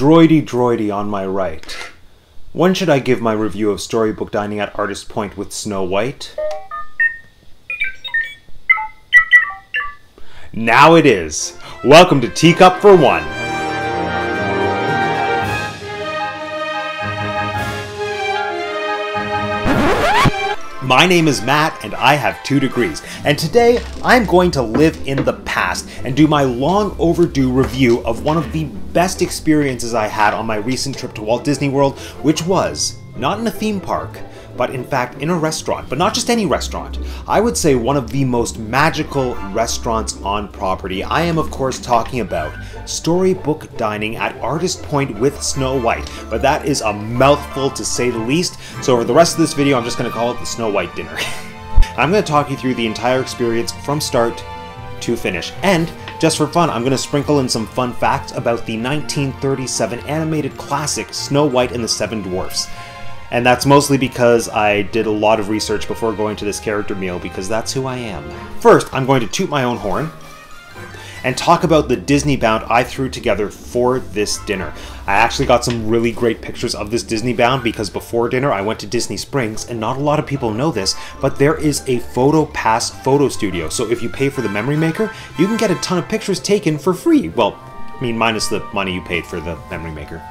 Droidy droidy on my right. When should I give my review of Storybook Dining at Artist Point with Snow White? Now it is. Welcome to Teacup for One. My name is Matt, and I have two degrees. And today, I'm going to live in the past and do my long overdue review of one of the best experiences I had on my recent trip to Walt Disney World, which was not in a theme park, but in fact in a restaurant, but not just any restaurant. I would say one of the most magical restaurants on property. I am, of course, talking about Storybook Dining at Artist Point with Snow White, but that is a mouthful to say the least. So, for the rest of this video, I'm just going to call it the Snow White dinner. I'm going to talk you through the entire experience from start to finish. And just for fun, I'm going to sprinkle in some fun facts about the 1937 animated classic Snow White and the Seven Dwarfs. And that's mostly because I did a lot of research before going to this character meal because that's who I am. First, I'm going to toot my own horn and talk about the Disney bound I threw together for this dinner. I actually got some really great pictures of this Disney bound because before dinner I went to Disney Springs and not a lot of people know this, but there is a Photo Pass photo studio. So if you pay for the Memory Maker, you can get a ton of pictures taken for free. Well, I mean minus the money you paid for the Memory Maker.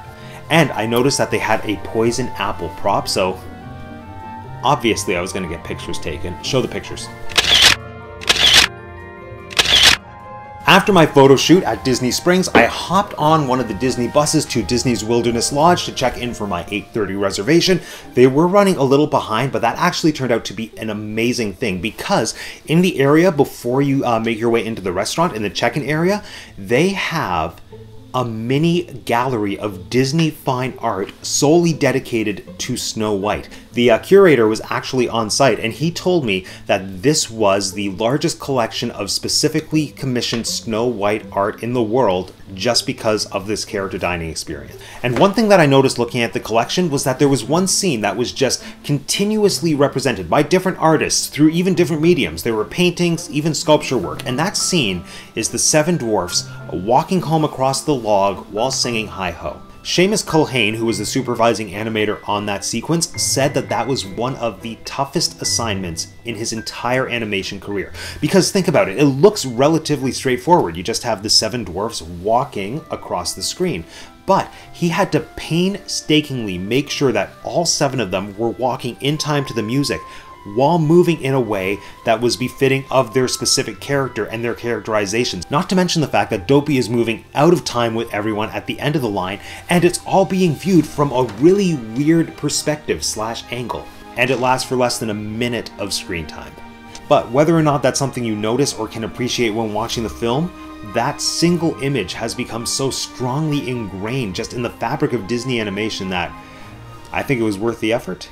And I noticed that they had a poison apple prop, so obviously I was going to get pictures taken. Show the pictures. After my photo shoot at Disney Springs, I hopped on one of the Disney buses to Disney's Wilderness Lodge to check in for my 8.30 reservation. They were running a little behind, but that actually turned out to be an amazing thing because in the area before you uh, make your way into the restaurant, in the check-in area, they have a mini gallery of Disney fine art solely dedicated to Snow White. The uh, curator was actually on site and he told me that this was the largest collection of specifically commissioned Snow White art in the world just because of this character dining experience. And one thing that I noticed looking at the collection was that there was one scene that was just continuously represented by different artists through even different mediums. There were paintings, even sculpture work, and that scene is the Seven Dwarfs walking home across the log while singing Hi Ho. Shamus Culhane, who was the supervising animator on that sequence, said that that was one of the toughest assignments in his entire animation career. Because think about it, it looks relatively straightforward. You just have the seven dwarfs walking across the screen. But he had to painstakingly make sure that all seven of them were walking in time to the music while moving in a way that was befitting of their specific character and their characterizations. Not to mention the fact that Dopey is moving out of time with everyone at the end of the line, and it's all being viewed from a really weird perspective slash angle, and it lasts for less than a minute of screen time. But whether or not that's something you notice or can appreciate when watching the film, that single image has become so strongly ingrained just in the fabric of Disney animation that I think it was worth the effort.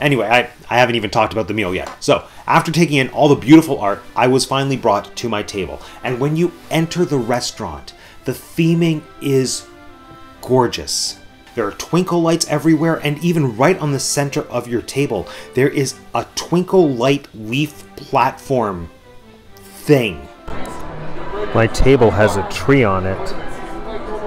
Anyway, I, I haven't even talked about the meal yet. So, after taking in all the beautiful art, I was finally brought to my table. And when you enter the restaurant, the theming is gorgeous. There are twinkle lights everywhere, and even right on the center of your table, there is a twinkle light leaf platform thing. My table has a tree on it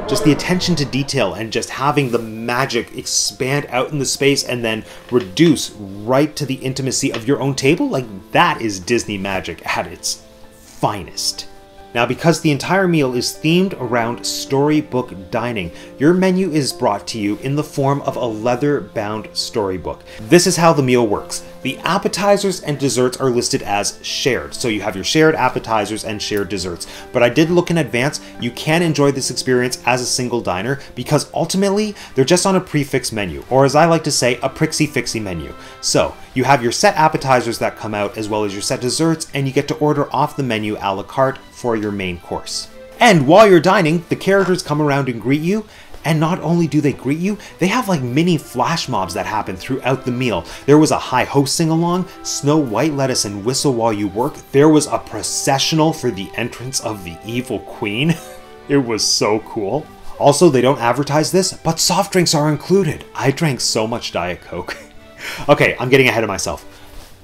just the attention to detail and just having the magic expand out in the space and then reduce right to the intimacy of your own table, like that is Disney magic at its finest. Now, because the entire meal is themed around storybook dining, your menu is brought to you in the form of a leather bound storybook. This is how the meal works. The appetizers and desserts are listed as shared, so you have your shared appetizers and shared desserts. But I did look in advance, you can enjoy this experience as a single diner because ultimately they're just on a prefix menu, or as I like to say, a prixy fixie menu. So you have your set appetizers that come out as well as your set desserts, and you get to order off the menu a la carte for your main course. And while you're dining, the characters come around and greet you, and not only do they greet you, they have like mini flash mobs that happen throughout the meal. There was a high Ho sing along, Snow White let us and whistle while you work. There was a processional for the entrance of the evil queen. it was so cool. Also, they don't advertise this, but soft drinks are included. I drank so much Diet Coke. okay, I'm getting ahead of myself.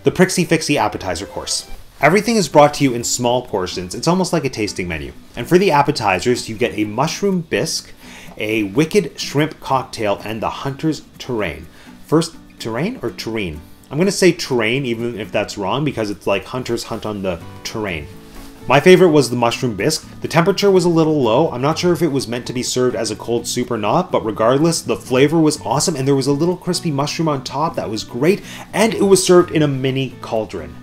The Prixie Fixie appetizer course. Everything is brought to you in small portions. It's almost like a tasting menu. And for the appetizers, you get a mushroom bisque, a wicked shrimp cocktail, and the hunter's terrain. First, terrain or terrain? I'm going to say terrain, even if that's wrong, because it's like hunters hunt on the terrain. My favorite was the mushroom bisque. The temperature was a little low. I'm not sure if it was meant to be served as a cold soup or not, but regardless, the flavor was awesome and there was a little crispy mushroom on top that was great, and it was served in a mini cauldron.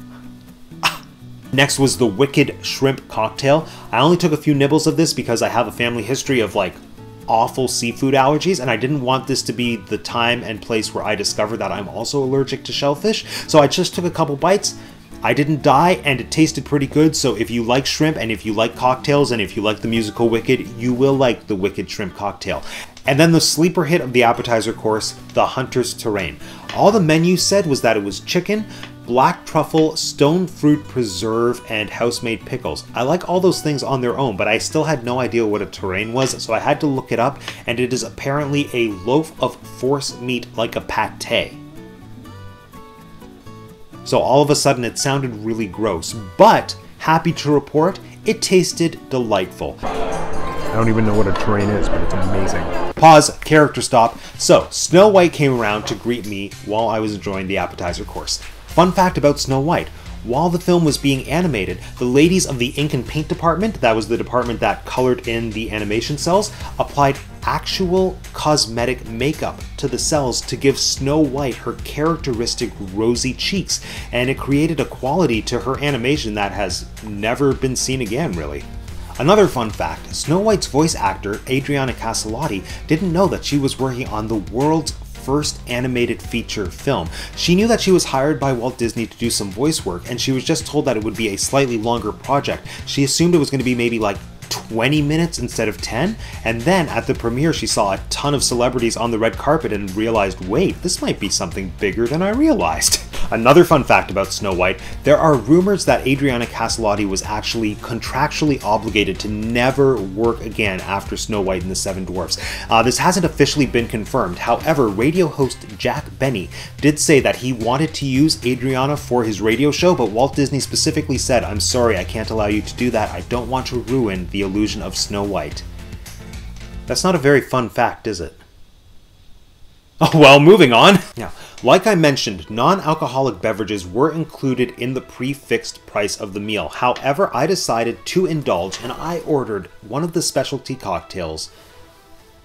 Ah! Next was the Wicked Shrimp Cocktail. I only took a few nibbles of this because I have a family history of like awful seafood allergies, and I didn't want this to be the time and place where I discovered that I'm also allergic to shellfish. So I just took a couple bites. I didn't die, and it tasted pretty good. So if you like shrimp, and if you like cocktails, and if you like the musical Wicked, you will like the Wicked Shrimp Cocktail. And then the sleeper hit of the appetizer course, the Hunter's Terrain. All the menu said was that it was chicken, black truffle, stone fruit preserve, and house-made pickles. I like all those things on their own, but I still had no idea what a terrain was, so I had to look it up, and it is apparently a loaf of force meat like a pate. So all of a sudden it sounded really gross, but happy to report, it tasted delightful. I don't even know what a terrain is, but it's amazing. Pause, character stop. So, Snow White came around to greet me while I was enjoying the appetizer course. Fun fact about Snow White while the film was being animated, the ladies of the ink and paint department, that was the department that colored in the animation cells, applied actual cosmetic makeup to the cells to give Snow White her characteristic rosy cheeks, and it created a quality to her animation that has never been seen again, really. Another fun fact Snow White's voice actor, Adriana Caselotti, didn't know that she was working on the world's first animated feature film. She knew that she was hired by Walt Disney to do some voice work, and she was just told that it would be a slightly longer project. She assumed it was going to be maybe like 20 minutes instead of 10. And then at the premiere, she saw a ton of celebrities on the red carpet and realized, wait, this might be something bigger than I realized. Another fun fact about Snow White there are rumors that Adriana Caselotti was actually contractually obligated to never work again after Snow White and the Seven Dwarfs. Uh, this hasn't officially been confirmed. However, radio host Jack Benny did say that he wanted to use Adriana for his radio show, but Walt Disney specifically said, I'm sorry, I can't allow you to do that. I don't want to ruin the illusion of Snow White. That's not a very fun fact, is it? Oh, well, moving on. Now, like I mentioned, non-alcoholic beverages were included in the prefixed price of the meal. However, I decided to indulge and I ordered one of the specialty cocktails,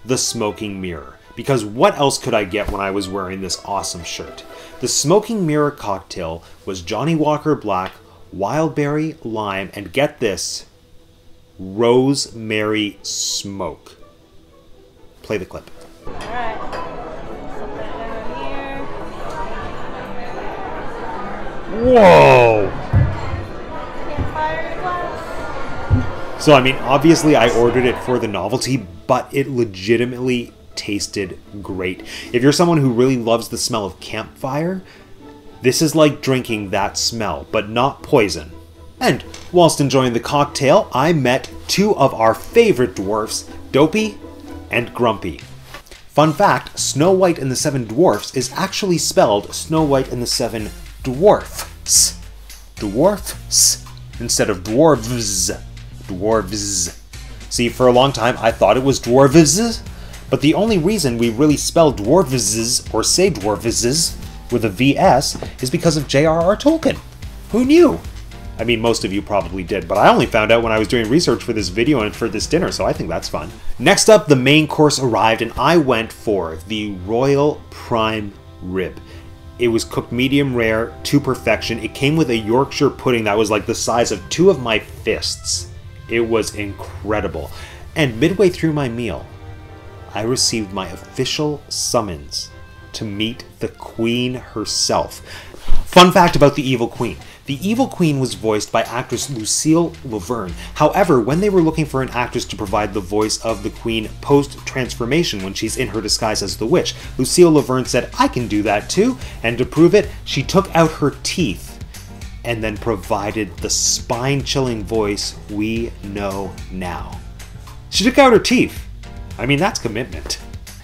the Smoking Mirror. Because what else could I get when I was wearing this awesome shirt? The Smoking Mirror cocktail was Johnnie Walker Black, Wildberry Lime, and get this, Rosemary Smoke. Play the clip. Alright. Whoa! So, I mean, obviously, I ordered it for the novelty, but it legitimately tasted great. If you're someone who really loves the smell of campfire, this is like drinking that smell, but not poison. And whilst enjoying the cocktail, I met two of our favorite dwarfs, Dopey and Grumpy. Fun fact Snow White and the Seven Dwarfs is actually spelled Snow White and the Seven dwarfs. Dwarfs instead of dwarves. Dwarves. See, for a long time I thought it was dwarves, but the only reason we really spell dwarves or say dwarves with a VS is because of J.R.R. Tolkien. Who knew? I mean, most of you probably did, but I only found out when I was doing research for this video and for this dinner, so I think that's fun. Next up, the main course arrived, and I went for the Royal Prime Rib. It was cooked medium rare to perfection. It came with a Yorkshire pudding that was like the size of two of my fists. It was incredible. And midway through my meal, I received my official summons to meet the Queen herself. Fun fact about the Evil Queen the Evil Queen was voiced by actress Lucille La Verne. However, when they were looking for an actress to provide the voice of the Queen post transformation when she's in her disguise as the witch, Lucille La Verne said, I can do that too. And to prove it, she took out her teeth and then provided the spine chilling voice we know now. She took out her teeth. I mean, that's commitment.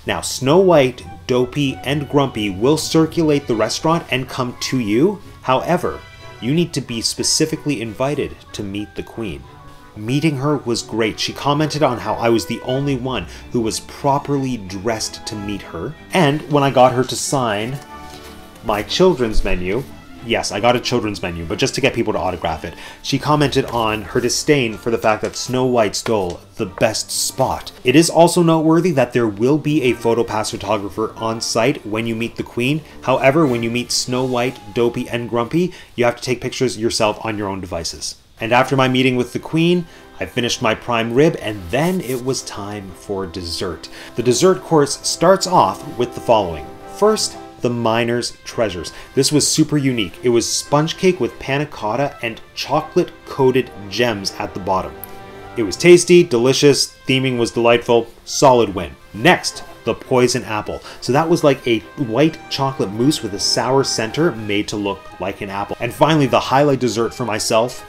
Now, Snow White, Dopey, and Grumpy will circulate the restaurant and come to you. However, you need to be specifically invited to meet the Queen. Meeting her was great. She commented on how I was the only one who was properly dressed to meet her. And when I got her to sign my children's menu, yes, I got a children's menu, but just to get people to autograph it, she commented on her disdain for the fact that Snow White stole the best spot. It is also noteworthy that there will be a PhotoPass photographer on site when you meet the Queen. However, when you meet Snow White, Dopey, and Grumpy, you have to take pictures yourself on your own devices. And after my meeting with the Queen, I finished my prime rib and then it was time for dessert. The dessert course starts off with the following. First, the Miner's Treasures. This was super unique. It was sponge cake with panna cotta and chocolate coated gems at the bottom. It was tasty, delicious, theming was delightful, solid win. Next, the poison apple. So that was like a white chocolate mousse with a sour center made to look like an apple. And finally, the highlight dessert for myself,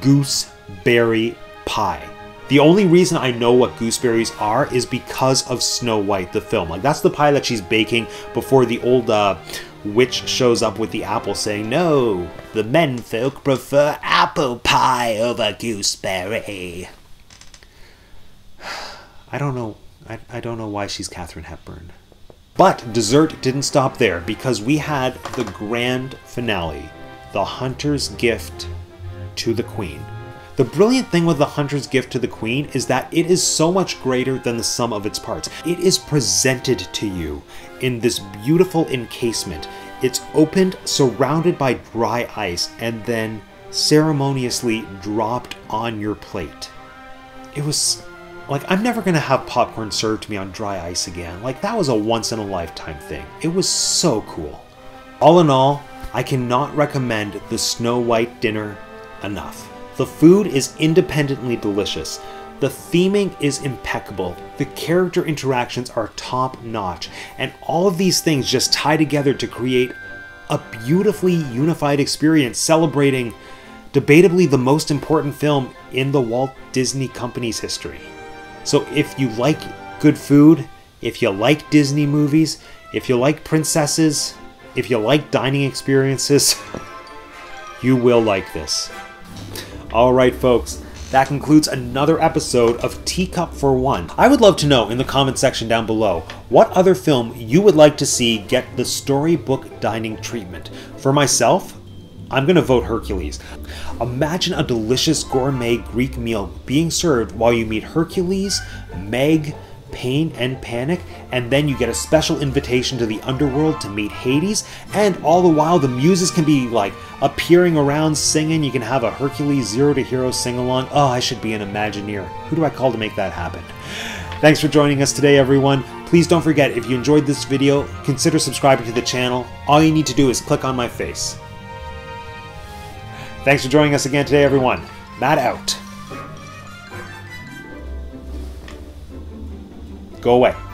gooseberry pie. The only reason I know what gooseberries are is because of Snow White, the film. Like, that's the pie that she's baking before the old uh, witch shows up with the apple saying, No, the men folk prefer apple pie over gooseberry. I don't know. I, I don't know why she's Katharine Hepburn. But dessert didn't stop there because we had the grand finale the Hunter's Gift to the Queen. The brilliant thing with the Hunter's Gift to the Queen is that it is so much greater than the sum of its parts. It is presented to you in this beautiful encasement. It's opened, surrounded by dry ice, and then ceremoniously dropped on your plate. It was like, I'm never gonna have popcorn served to me on dry ice again. Like, that was a once in a lifetime thing. It was so cool. All in all, I cannot recommend the Snow White dinner enough. The food is independently delicious. The theming is impeccable. The character interactions are top notch. And all of these things just tie together to create a beautifully unified experience celebrating debatably the most important film in the Walt Disney Company's history. So if you like good food, if you like Disney movies, if you like princesses, if you like dining experiences, you will like this. All right, folks, that concludes another episode of Teacup for One. I would love to know in the comment section down below what other film you would like to see get the storybook dining treatment. For myself, I'm gonna vote Hercules. Imagine a delicious gourmet Greek meal being served while you meet Hercules, Meg, pain and panic, and then you get a special invitation to the underworld to meet Hades, and all the while the muses can be like appearing around singing. You can have a Hercules Zero to Hero sing along. Oh, I should be an Imagineer. Who do I call to make that happen? Thanks for joining us today, everyone. Please don't forget, if you enjoyed this video, consider subscribing to the channel. All you need to do is click on my face. Thanks for joining us again today, everyone. Matt out. Go away.